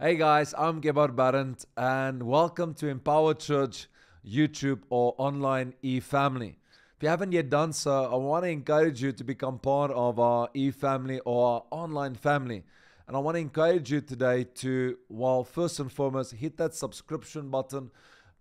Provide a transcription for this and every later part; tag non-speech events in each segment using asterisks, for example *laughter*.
Hey guys, I'm Gebhardt Berndt and welcome to Empower Church YouTube or online e-family. If you haven't yet done so, I want to encourage you to become part of our e-family or our online family. And I want to encourage you today to, well, first and foremost, hit that subscription button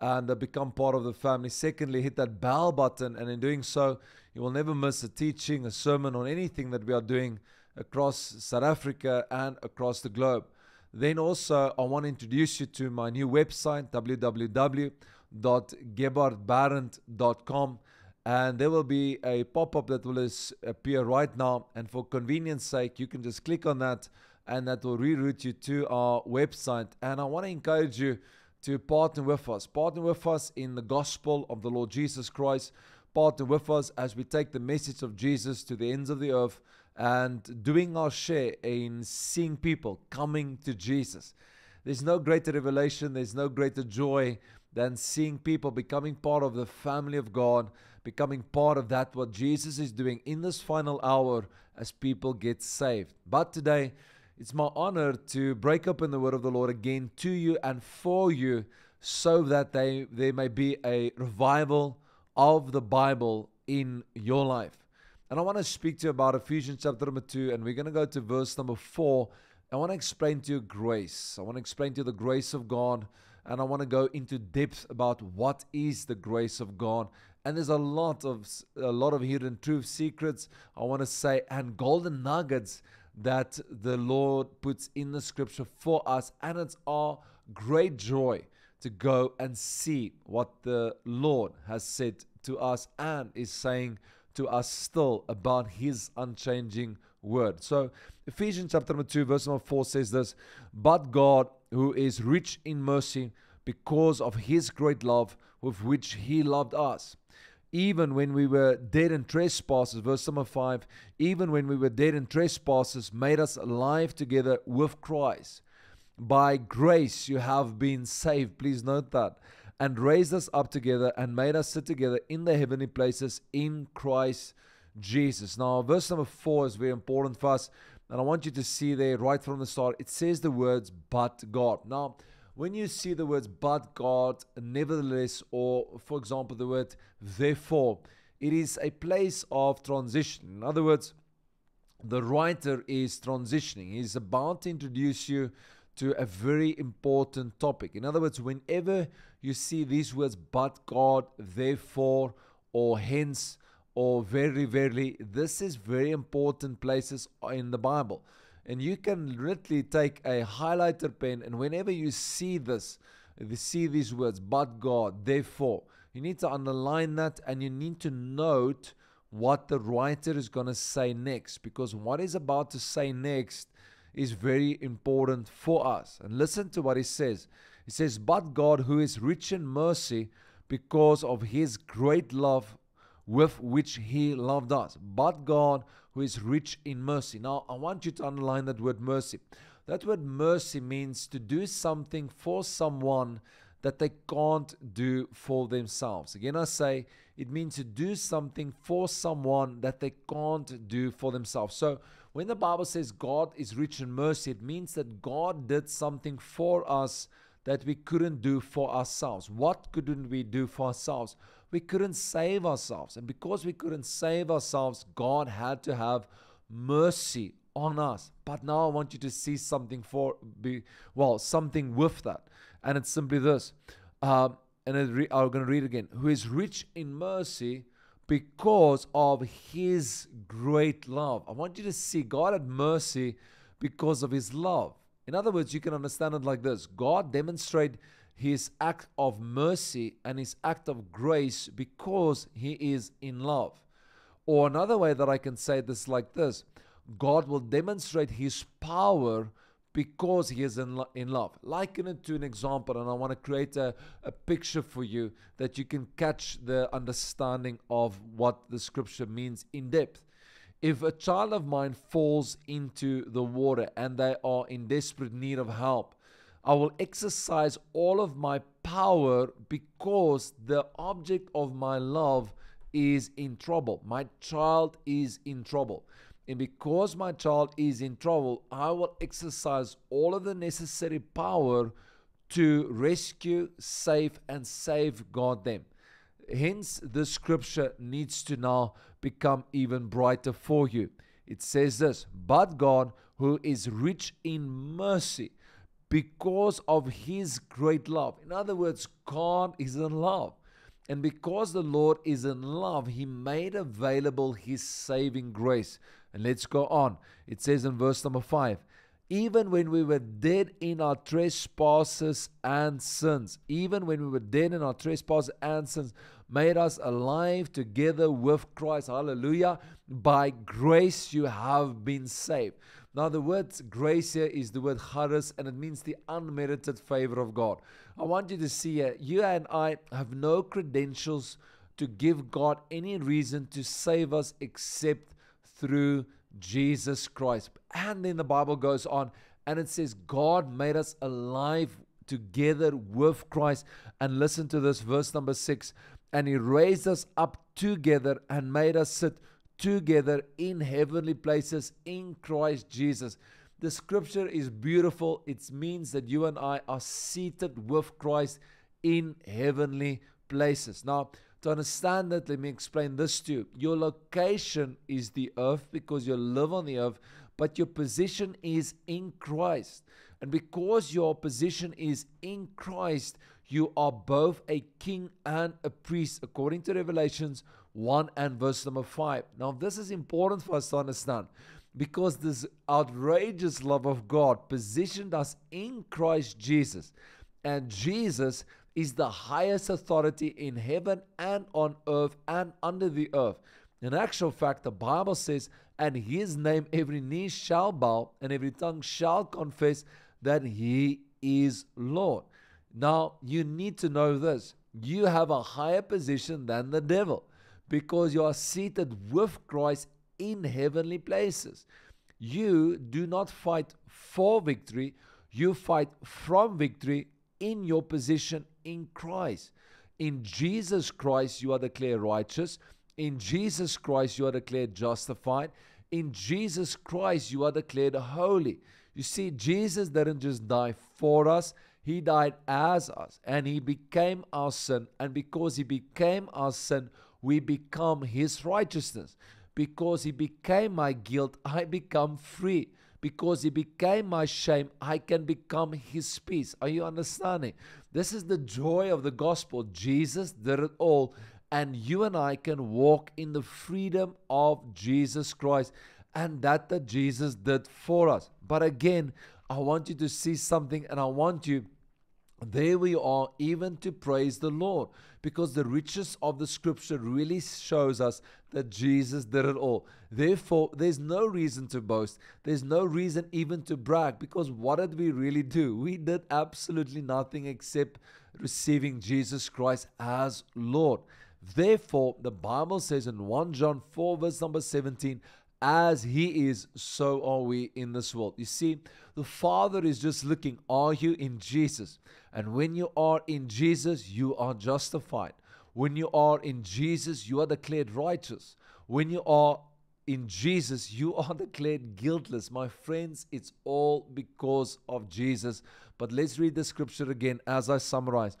and uh, become part of the family. Secondly, hit that bell button, and in doing so, you will never miss a teaching, a sermon, or anything that we are doing across South Africa and across the globe. Then also, I want to introduce you to my new website, www.gebhardtberndt.com. And there will be a pop up that will appear right now. And for convenience sake, you can just click on that and that will reroute you to our website. And I want to encourage you to partner with us. Partner with us in the gospel of the Lord Jesus Christ. Partner with us as we take the message of Jesus to the ends of the earth and doing our share in seeing people coming to Jesus. There's no greater revelation, there's no greater joy than seeing people becoming part of the family of God, becoming part of that what Jesus is doing in this final hour as people get saved. But today, it's my honor to break open the word of the Lord again to you and for you so that they, there may be a revival of the Bible in your life. And I want to speak to you about Ephesians chapter number 2, and we're going to go to verse number 4. I want to explain to you grace. I want to explain to you the grace of God, and I want to go into depth about what is the grace of God. And there's a lot of a lot of hidden truth secrets, I want to say, and golden nuggets that the Lord puts in the scripture for us. And it's our great joy to go and see what the Lord has said to us and is saying to us still about his unchanging word. So, Ephesians chapter number 2, verse number 4 says this But God, who is rich in mercy, because of his great love with which he loved us even when we were dead in trespasses, verse number 5, even when we were dead in trespasses, made us alive together with Christ. By grace you have been saved. Please note that. And raised us up together and made us sit together in the heavenly places in Christ Jesus. Now, verse number 4 is very important for us. And I want you to see there right from the start, it says the words, but God. Now, when you see the words but God, nevertheless, or for example, the word therefore, it is a place of transition. In other words, the writer is transitioning. He's about to introduce you to a very important topic. In other words, whenever you see these words, but God, therefore, or hence, or very, very, this is very important places in the Bible. And you can literally take a highlighter pen, and whenever you see this, you see these words, but God, therefore, you need to underline that and you need to note what the writer is going to say next because what he's about to say next is very important for us. And listen to what he says. He says, But God, who is rich in mercy, because of his great love with which he loved us. But God, who is rich in mercy. Now, I want you to underline that word mercy. That word mercy means to do something for someone that they can't do for themselves. Again, I say it means to do something for someone that they can't do for themselves. So, when the Bible says God is rich in mercy, it means that God did something for us that we couldn't do for ourselves. What couldn't we do for ourselves? We couldn't save ourselves. And because we couldn't save ourselves, God had to have mercy on us. But now I want you to see something for be well, something with that. And it's simply this. Um, and I'm going to read again. Who is rich in mercy because of his great love. I want you to see God had mercy because of his love. In other words, you can understand it like this God demonstrated his act of mercy and his act of grace because he is in love. Or another way that I can say this like this God will demonstrate his power because he is in, lo- in love. Liken it to an example, and I want to create a, a picture for you that you can catch the understanding of what the scripture means in depth. If a child of mine falls into the water and they are in desperate need of help, I will exercise all of my power because the object of my love is in trouble. My child is in trouble. And because my child is in trouble, I will exercise all of the necessary power to rescue, save, and safeguard them. Hence, the scripture needs to now become even brighter for you. It says this But God, who is rich in mercy, because of his great love. In other words, God is in love. And because the Lord is in love, he made available his saving grace. And let's go on. It says in verse number 5 even when we were dead in our trespasses and sins, even when we were dead in our trespasses and sins, made us alive together with Christ. Hallelujah. By grace you have been saved. Now, the word grace here is the word charis, and it means the unmerited favor of God. I want you to see here, you and I have no credentials to give God any reason to save us except through Jesus Christ. And then the Bible goes on and it says, God made us alive together with Christ. And listen to this, verse number six. And he raised us up together and made us sit together in heavenly places in Christ Jesus. The scripture is beautiful. It means that you and I are seated with Christ in heavenly places. Now, to understand that, let me explain this to you. Your location is the earth because you live on the earth, but your position is in Christ. And because your position is in Christ, you are both a king and a priest, according to Revelations 1 and verse number 5. Now, this is important for us to understand because this outrageous love of God positioned us in Christ Jesus. And Jesus is the highest authority in heaven and on earth and under the earth. In actual fact, the Bible says, and his name every knee shall bow and every tongue shall confess that he is Lord. Now, you need to know this. You have a higher position than the devil because you are seated with Christ in heavenly places. You do not fight for victory, you fight from victory in your position in Christ. In Jesus Christ, you are declared righteous. In Jesus Christ, you are declared justified. In Jesus Christ, you are declared holy. You see, Jesus didn't just die for us, He died as us, and He became our sin. And because He became our sin, we become His righteousness. Because He became my guilt, I become free because he became my shame, I can become his peace. Are you understanding? This is the joy of the gospel. Jesus did it all, and you and I can walk in the freedom of Jesus Christ, and that that Jesus did for us. But again, I want you to see something, and I want you there we are, even to praise the Lord, because the riches of the scripture really shows us that Jesus did it all. Therefore, there's no reason to boast. There's no reason even to brag, because what did we really do? *laughs* We did absolutely nothing except receiving Jesus Christ as Lord. Therefore, the Bible says in 1 John 4, verse number 17, as he is, so are we in this world. You see, the Father is just looking, are you in Jesus? And when you are in Jesus, you are justified. When you are in Jesus, you are declared righteous. When you are in Jesus, you *laughs* are declared guiltless. My friends, it's all because of Jesus. But let's read the scripture again as I summarize.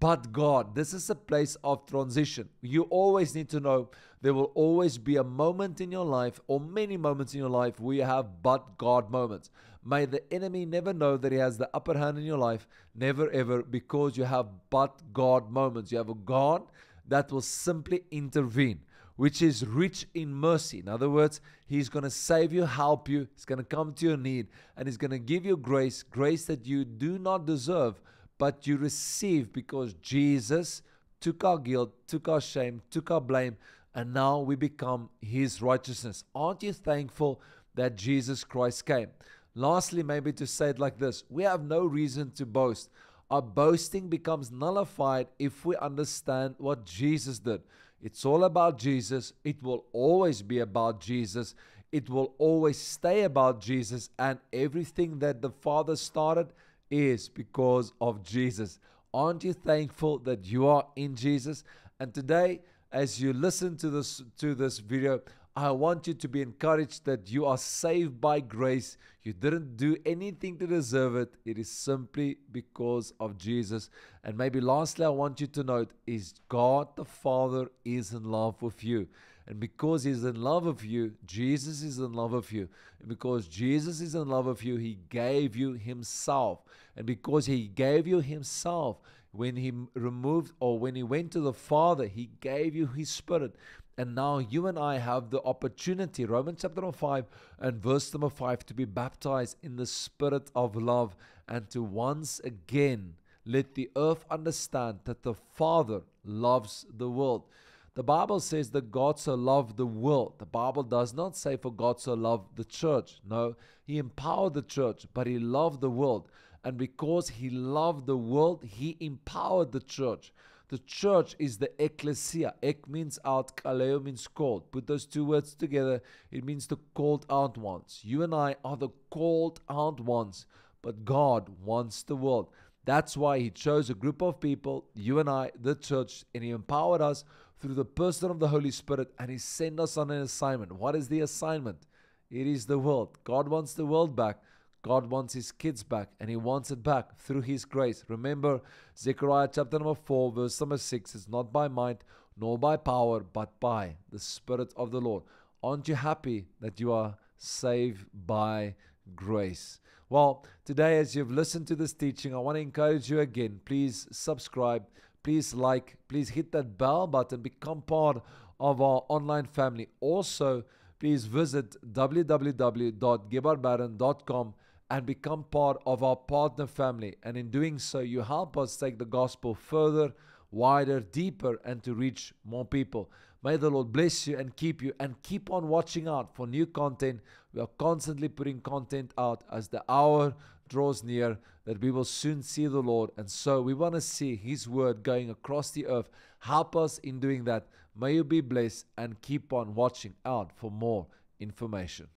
But God, this is a place of transition. You always need to know there will always be a moment in your life, or many moments in your life, where you have but God moments. May the enemy never know that he has the upper hand in your life, never ever, because you have but God moments. You have a God that will simply intervene which is rich in mercy. In other words, He's going to save you, help you, He's going to come to your need, and He's going to give you grace, grace that you do not deserve, but you receive because Jesus took our guilt, took our shame, took our blame, and now we become His righteousness. Aren't you thankful that Jesus Christ came? Lastly, maybe to say it like this we have no reason to boast. Our boasting becomes nullified if we understand what Jesus did. It's all about Jesus. It will always be about Jesus. It will always stay about Jesus. And everything that the Father started is because of Jesus. Aren't you thankful that you are in Jesus? And today, as you listen to this to this video, I want you to be encouraged that you are saved by grace. You didn't do anything to deserve it. It is simply because of Jesus. And maybe lastly, I want you to note is God the Father is in love with you. And because He's in love with you, Jesus is in love with you. And because Jesus is in love with you, He gave you Himself. And because He gave you Himself, when He removed or when He went to the Father, He gave you His Spirit. And now you and I have the opportunity, Romans chapter number 5 and verse number 5, to be baptized in the spirit of love and to once again let the earth understand that the Father loves the world. The Bible says that God so loved the world. The Bible does not say for God so loved the church. No, He empowered the church, but He loved the world. And because He loved the world, He empowered the church. The church is the ecclesia. Ek means out, kaleo means called. Put those two words together, it means the called out ones. You and I are the called out ones, but God wants the world. That's why He chose a group of people, you and I, the church, and He empowered us through the person of the Holy Spirit, and He sent us on an assignment. What is the assignment? It is the world. God wants the world back. God wants his kids back and he wants it back through his grace. Remember, Zechariah chapter number 4, verse number 6 is not by might nor by power, but by the Spirit of the Lord. Aren't you happy that you are saved by grace? Well, today, as you've listened to this teaching, I want to encourage you again. Please subscribe, please like, please hit that bell button, become part of our online family. Also, please visit www.gebhardtberndt.com and become part of our partner family. And in doing so, you help us take the gospel further, wider, deeper, and to reach more people. May the Lord bless you and keep you, and keep on watching out for new content. We are constantly putting content out as the hour draws near that we will soon see the Lord. And so we want to see His word going across the earth. Help us in doing that. May you be blessed and keep on watching out for more information.